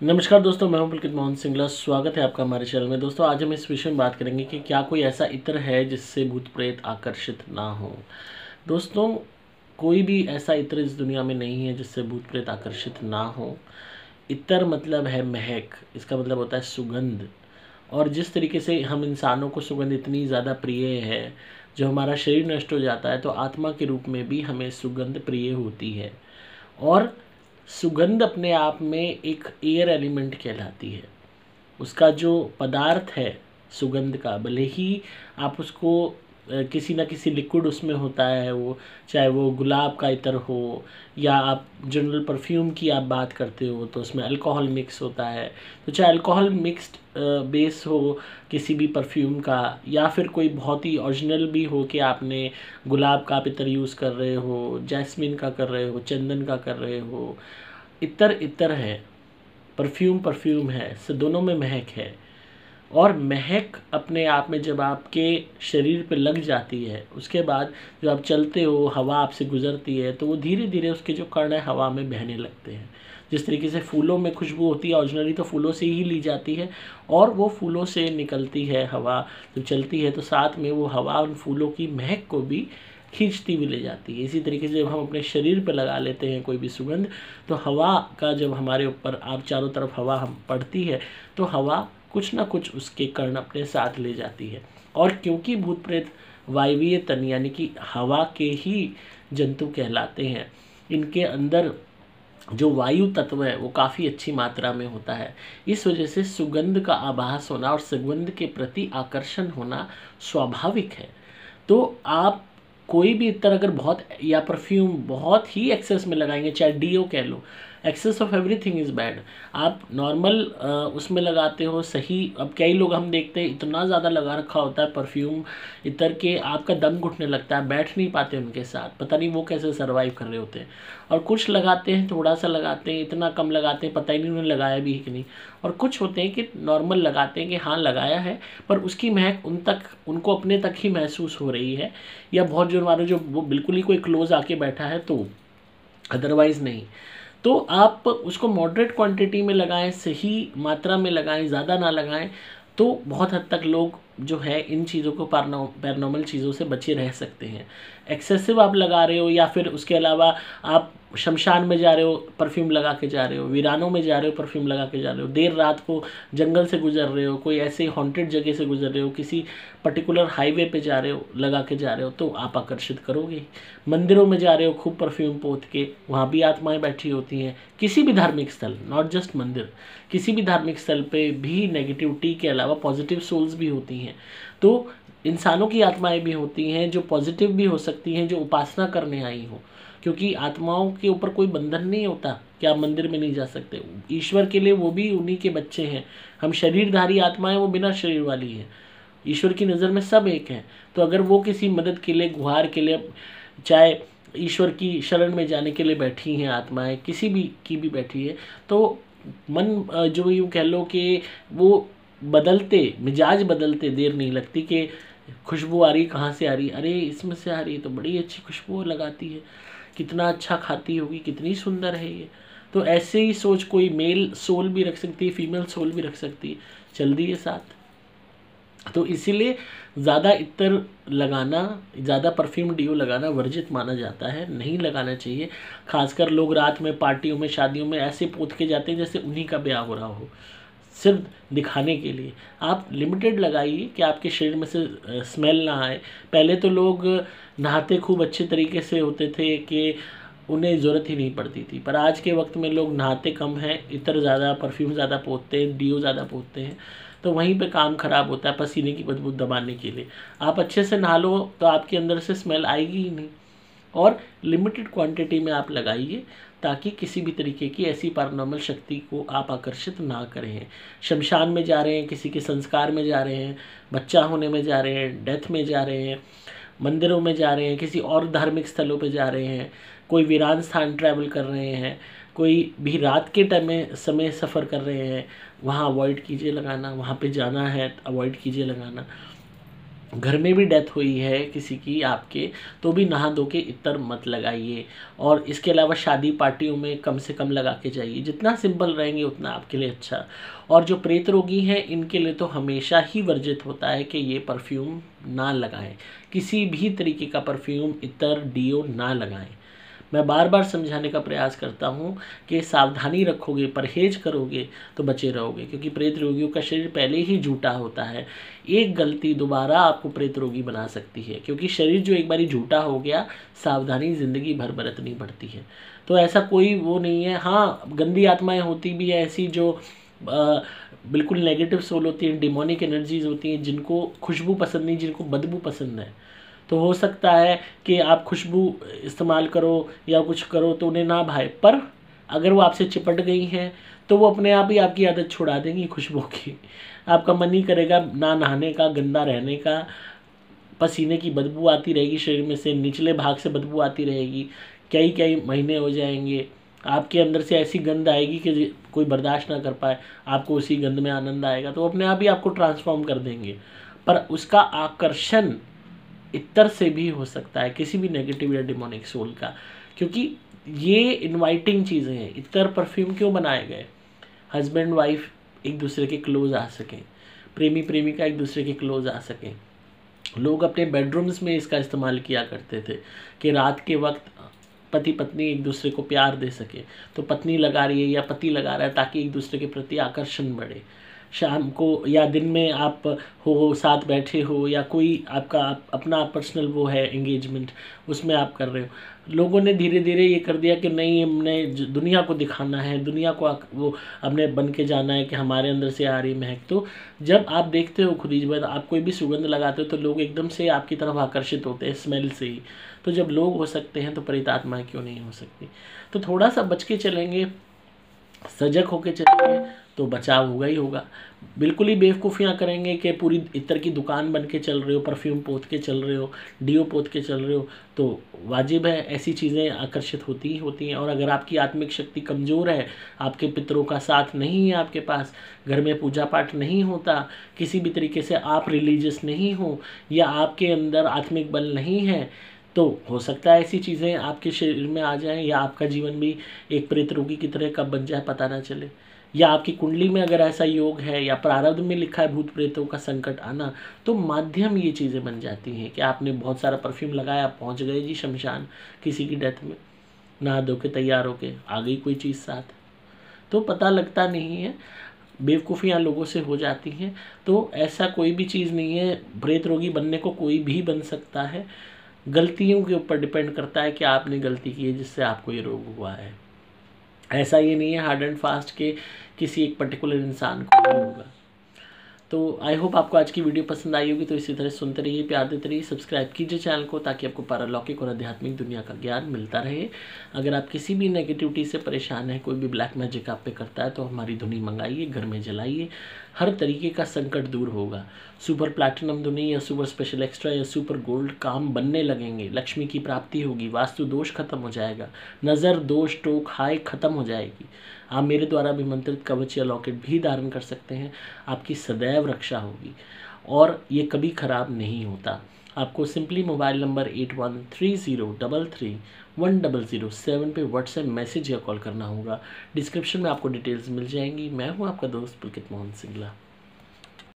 नमस्कार दोस्तों, मैं हूँ पुलकित मोहन सिंगला। स्वागत है आपका हमारे चैनल में। दोस्तों, आज हम इस विषय में बात करेंगे कि क्या कोई ऐसा इत्र है जिससे भूत प्रेत आकर्षित ना हो। दोस्तों, कोई भी ऐसा इत्र इस दुनिया में नहीं है जिससे भूत प्रेत आकर्षित ना हो। इत्र मतलब है महक, इसका मतलब होता है सुगंध। और जिस तरीके से हम इंसानों को सुगंध इतनी ज़्यादा प्रिय है, जो हमारा शरीर नष्ट हो जाता है तो आत्मा के रूप में भी हमें सुगंध प्रिय होती है। और सुगंध अपने आप में एक एयर एलिमेंट कहलाती है। उसका जो पदार्थ है सुगंध का, भले ही आप उसको किसी ना किसी लिक्विड उसमें होता है वो, चाहे वो गुलाब का इतर हो, या आप जनरल परफ्यूम की आप बात करते हो तो उसमें अल्कोहल मिक्स होता है। तो चाहे अल्कोहल मिक्स्ड बेस हो किसी भी परफ्यूम का, या फिर कोई बहुत ही ओरिजिनल भी हो कि आपने गुलाब का आप इतर यूज़ कर रहे हो जैस्मिन का कर रहे हो, चंदन का कर रहे हो इतर इतर है। परफ्यूम परफ्यूम है, से दोनों में महक है। और महक अपने आप में जब आपके शरीर पे लग जाती है, उसके बाद जो आप चलते हो, हवा आपसे गुजरती है तो वो धीरे धीरे उसके जो कर्ण है हवा में बहने लगते हैं। जिस तरीके से फूलों में खुशबू होती है ऑरिजिनली तो फूलों से ही ली जाती है और वो फूलों से निकलती है हवा, जब चलती है तो साथ में वो हवा उन फूलों की महक को भी खींचती भी ले जाती है। इसी तरीके से जब हम अपने शरीर पर लगा लेते हैं कोई भी सुगंध तो हवा का जब हमारे ऊपर, आप चारों तरफ़ हवा हम पड़ती है तो हवा कुछ ना कुछ उसके कर्ण अपने साथ ले जाती है। और क्योंकि भूत प्रेत वायवीय तन, यानी कि हवा के ही जंतु कहलाते हैं, इनके अंदर जो वायु तत्व है, वो काफ़ी अच्छी मात्रा में होता है। इस वजह से सुगंध का आभास होना और सुगंध के प्रति आकर्षण होना स्वाभाविक है। तो आप कोई भी इतर अगर बहुत, या परफ्यूम बहुत ही एक्सेस में लगाएँगे, चाहे डीओ कह लो excess of everything is bad आप नॉर्मल उसमें लगाते हो, सही, अब कई लोग हम देखते हैं, इतना ज़्यादा लगा रखा होता है परफ्यूम इतर के आपका दम घुटने लगता है, बैठ नहीं पाते उनके साथ, पता नहीं वो कैसे सर्वाइव कर रहे होते हैं। और कुछ लगाते हैं, थोड़ा सा लगाते हैं, इतना कम लगाते हैं, पता ही नहीं उन्होंने लगाया भी है कि नहीं। और कुछ होते हैं कि नॉर्मल लगाते हैं कि हाँ लगाया है, पर उसकी महक उन तक, उनको अपने तक ही महसूस हो रही है, या बहुत जो मानो जो वो बिल्कुल ही कोई क्लोज आके बैठा है तो अदरवाइज़ नहीं। तो आप उसको मॉडरेट क्वांटिटी में लगाएँ, सही मात्रा में लगाएँ, ज़्यादा ना लगाएँ तो बहुत हद तक लोग जो है इन चीज़ों को पैरानॉर्मल चीज़ों से बचे रह सकते हैं। एक्सेसिव आप लगा रहे हो या फिर उसके अलावा आप शमशान में जा रहे हो परफ्यूम लगा के जा रहे हो, वीरानों में जा रहे हो परफ्यूम लगा के जा रहे हो, देर रात को जंगल से गुजर रहे हो, कोई ऐसे हॉन्टेड जगह से गुजर रहे हो, किसी पर्टिकुलर हाईवे पे जा रहे हो, लगा के जा रहे हो तो आप आकर्षित करोगे। मंदिरों में जा रहे हो, खूब परफ्यूम पोत के, वहाँ भी आत्माएँ बैठी होती हैं। किसी भी धार्मिक स्थल नॉट जस्ट मंदिर, किसी भी धार्मिक स्थल पर भी नेगेटिविटी के अलावा पॉजिटिव सोल्स भी होती हैं। तो इंसानों की आत्माएँ भी होती हैं, जो पॉजिटिव भी हो सकती हैं, जो उपासना करने आई हो। क्योंकि आत्माओं के ऊपर कोई बंधन नहीं होता कि आप मंदिर में नहीं जा सकते। ईश्वर के लिए वो भी उन्हीं के बच्चे हैं। हम शरीरधारी आत्माएँ वो बिना शरीर वाली हैं। ईश्वर की नज़र में सब एक हैं। तो अगर वो किसी मदद के लिए, गुहार के लिए, चाहे ईश्वर की शरण में जाने के लिए बैठी हैं आत्माएँ, किसी भी की भी बैठी है तो मन जो यूँ कह लो कि वो बदलते, मिजाज बदलते देर नहीं लगती कि खुशबू आ रही है कहाँ से आ रही? है अरे, इसमें से आ रही है तो बड़ी अच्छी खुशबू लगाती है। कितना अच्छा खाती होगी, कितनी सुंदर है ये। तो ऐसे ही सोच कोई मेल सोल भी रख सकती है, फीमेल सोल भी रख सकती है। चल दी है साथ। तो इसीलिए ज़्यादा इतर लगाना, ज़्यादा परफ्यूम डिओ लगाना वर्जित माना जाता है। नहीं लगाना चाहिए। खासकर लोग रात में, पार्टियों में, शादियों में ऐसे पोत के जाते हैं जैसे उन्हीं का ब्याह हो रहा हो। सिर्फ़ दिखाने के लिए। आप लिमिटेड लगाइए कि आपके शरीर में से स्मेल ना आए। पहले तो लोग नहाते खूब अच्छे तरीके से होते थे कि उन्हें ज़रूरत ही नहीं पड़ती थी। पर आज के वक्त में लोग नहाते कम हैं, इतर ज़्यादा परफ्यूम ज़्यादा पोतते हैं डीओ ज़्यादा पोतते हैं तो वहीं पे काम ख़राब होता है पसीने की बदबू दबाने के लिए। आप अच्छे से नहा लो तो आपके अंदर से स्मेल आएगी ही नहीं। और लिमिटेड क्वांटिटी में आप लगाइए। ताकि किसी भी तरीके की ऐसी पारानॉर्मल शक्ति को आप आकर्षित ना करें। शमशान में जा रहे हैं, किसी के संस्कार में जा रहे हैं, बच्चा होने में जा रहे हैं डेथ में जा रहे हैं, मंदिरों में जा रहे हैं, किसी और धार्मिक स्थलों पर जा रहे हैं, कोई वीरान स्थान ट्रैवल कर रहे हैं, कोई भी रात के टाइम में समय सफ़र कर रहे हैं, वहाँ अवॉइड कीजिए लगाना, वहाँ पे जाना है अवॉइड कीजिए लगाना। घर में भी डेथ हुई है किसी की, आपके तो भी नहा धो के इतर मत लगाइए। और इसके अलावा शादी पार्टियों में कम से कम लगा के जाइए। जितना सिंपल रहेंगे, उतना आपके लिए अच्छा। और जो प्रेत रोगी हैं, इनके लिए तो हमेशा ही वर्जित होता है कि ये परफ्यूम ना लगाएँ। किसी भी तरीके का परफ्यूम इतर डीओ ना लगाएँ। मैं बार बार समझाने का प्रयास करता हूँ कि सावधानी रखोगे परहेज करोगे तो बचे रहोगे क्योंकि प्रेत रोगियों का शरीर पहले ही झूठा होता है। एक गलती दोबारा आपको प्रेत रोगी बना सकती है क्योंकि शरीर जो एक बार झूठा हो गया सावधानी ज़िंदगी भर बरतनी पड़ती है। तो ऐसा कोई वो नहीं है। हाँ गंदी आत्माएँ होती भी है ऐसी जो आ, बिल्कुल नेगेटिव सोल होती हैं डिमोनिक एनर्जीज होती हैं जिनको खुशबू पसंद नहीं जिनको बदबू पसंद है। तो हो सकता है कि आप खुशबू इस्तेमाल करो या कुछ करो तो उन्हें ना भाए। पर अगर वो आपसे चिपट गई हैं तो वो अपने आप ही आपकी आदत छुड़ा देंगी खुशबू की। आपका मन ही करेगा ना नहाने का, गंदा रहने का। पसीने की बदबू आती रहेगी शरीर में से, निचले भाग से बदबू आती रहेगी। कई कई महीने हो जाएँगे। आपके अंदर से ऐसी गंध आएगी कि कोई बर्दाश्त ना कर पाए। आपको उसी गंध में आनंद आएगा। तो अपने आप ही आपको ट्रांसफॉर्म कर देंगे। पर उसका आकर्षण इतर से भी हो सकता है, किसी भी नेगेटिव या डिमोनिक सोल का। क्योंकि ये इनवाइटिंग चीज़ें हैं, इतर परफ्यूम क्यों बनाए गए? हस्बैंड वाइफ एक दूसरे के क्लोज आ सकें, प्रेमी, प्रेमिका एक दूसरे के क्लोज आ सकें। लोग अपने बेडरूम्स में इसका इस्तेमाल किया करते थे कि रात के वक्त पति पत्नी एक दूसरे को प्यार दे सके। तो पत्नी लगा रही है या पति लगा रहा है ताकि एक दूसरे के प्रति आकर्षण बढ़े। शाम को या दिन में आप हो साथ बैठे हो या कोई आपका अपना पर्सनल वो है एंगेजमेंट उसमें आप कर रहे हो। लोगों ने धीरे धीरे ये कर दिया कि नहीं, हमने दुनिया को दिखाना है, दुनिया को वो हमने बन के जाना है कि हमारे अंदर से आ रही महक। तो जब आप देखते हो खुद ही आप कोई भी सुगंध लगाते हो तो लोग एकदम से आपकी तरफ़ आकर्षित होते हैं स्मेल से ही। तो जब लोग हो सकते हैं तो परितात्माएँ क्यों नहीं हो सकती? तो थोड़ा सा बच के चलेंगे, सजग होके चलेंगे तो बचाव होगा ही होगा। बिल्कुल ही बेवकूफ़ियाँ करेंगे कि पूरी इतर की दुकान बन के चल रहे हो, परफ्यूम पोत के चल रहे हो, डीओ पोत के चल रहे हो तो वाजिब है, ऐसी चीज़ें आकर्षित होती ही होती हैं। और अगर आपकी आत्मिक शक्ति कमज़ोर है, आपके पितरों का साथ नहीं है आपके पास, घर में पूजा पाठ नहीं होता, किसी भी तरीके से आप रिलीजियस नहीं हो, या आपके अंदर आत्मिक बल नहीं है तो हो सकता है ऐसी चीज़ें आपके शरीर में आ जाएँ, या आपका जीवन भी एक प्रेत रोगी की तरह कब बन जाए पता ना चले। या आपकी कुंडली में अगर ऐसा योग है या प्रारब्ध में लिखा है भूत प्रेतों का संकट आना तो माध्यम ये चीज़ें बन जाती हैं कि आपने बहुत सारा परफ्यूम लगाया पहुँच गए जी शमशान किसी की डेथ में, नहा धो के तैयार होके आ गई कोई चीज़ साथ। तो पता लगता नहीं है, बेवकूफ़ियाँ लोगों से हो जाती हैं तो ऐसा कोई भी चीज़ नहीं है, प्रेत रोगी बनने को कोई भी बन सकता है, गलतियों के ऊपर डिपेंड करता है कि आपने गलती की है जिससे आपको ये रोग हुआ है। ऐसा ये नहीं है हार्ड एंड फास्ट के किसी एक पर्टिकुलर इंसान को होगा। तो आई होप आपको आज की वीडियो पसंद आई होगी तो इसी तरह सुनते रहिए, प्यार देते रहिए सब्सक्राइब कीजिए चैनल को ताकि आपको पारालौकिक और आध्यात्मिक दुनिया का ज्ञान मिलता रहे। अगर आप किसी भी नेगेटिविटी से परेशान है, कोई भी ब्लैक मैजिक आप पे करता है तो हमारी धुनी मंगाइए, घर में जलाइए। हर तरीके का संकट दूर होगा। सुपर प्लैटिनम धुनी या सुपर स्पेशल एक्स्ट्रा या सुपर गोल्ड काम बनने लगेंगे। लक्ष्मी की प्राप्ति होगी, वास्तु दोष खत्म हो जाएगा। नज़र, दोष, टोक, हाय खत्म हो जाएगी। आप मेरे द्वारा भी मंत्रित कवच या लॉकेट भी धारण कर सकते हैं। आपकी सदैव रक्षा होगी। और ये कभी ख़राब नहीं होता। आपको simply mobile number eight one three zero double three one double zero seven पर व्हाट्सएप मैसेज या कॉल करना होगा। डिस्क्रिप्शन में आपको डिटेल्स मिल जाएँगी। मैं हूँ आपका दोस्त पुलकित मोहन सिंगला।